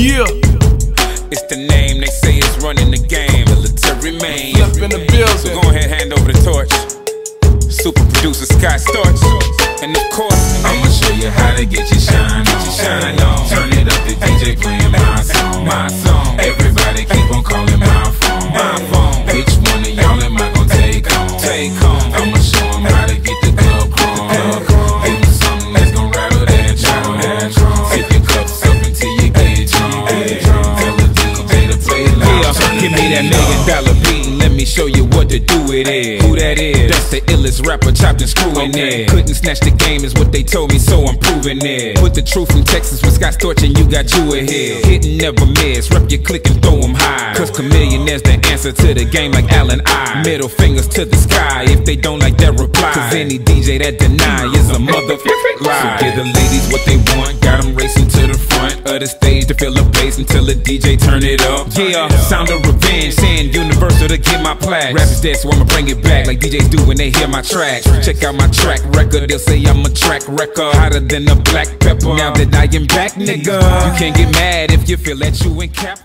Yeah, It's the name they say is running the game. Military man. Flip in the building. So go ahead, hand over the torch. Super producer Scott Storch. And of course, I'ma show you how to get your shine on. Shine on. Turn it up, the DJ playing my song. My song. Give me that million dollar beat and let me show you what to do with it. Who that is? That's the illest rapper chopped and screwing Okay. it. Couldn't snatch the game is what they told me, so I'm proving it. Put the truth from Texas with Scott Storch and you got you ahead. Hit and never miss, rep your click and throw 'em high. Cause Chamillion is the answer to the game like Allen I. Middle fingers to the sky if they don't like that reply. Cause any DJ that deny is a motherfucking lie. So give the ladies what they want, got 'em racing to the front of the stage to fill the place until the DJ turn it up. Yeah, sound of revenge, saying universal to get my plaque. Rap is dead, so I'ma bring it back like DJs do when they hear my tracks. Check out my track record, they'll say I'm a track record, hotter than a black pepper. Now that I am back, nigga, you can't get mad if you feel that you ain't cap.